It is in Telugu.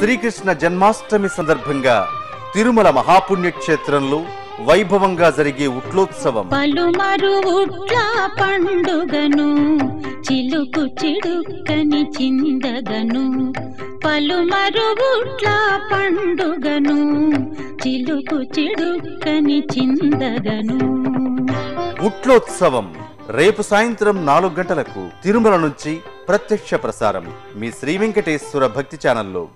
శ్రీకృష్ణ జన్మాష్టమి సందర్భంగా తిరుమల మహాపుణ్యక్షేత్రంలో వైభవంగా జరిగే ఉట్లోత్సవం. పలుమరు ఉట్ల పండుగను చిలుకు చిడుక్కని చిందగను. పలుమరు ఉట్ల పండుగను చిలుకు చిడుక్కని చిందగను. ఉట్లోత్సవం రేపు సాయంత్రం నాలుగు గంటలకు తిరుమల నుంచి ప్రత్యక్ష ప్రసారం మీ శ్రీ వెంకటేశ్వర భక్తి ఛానల్లో.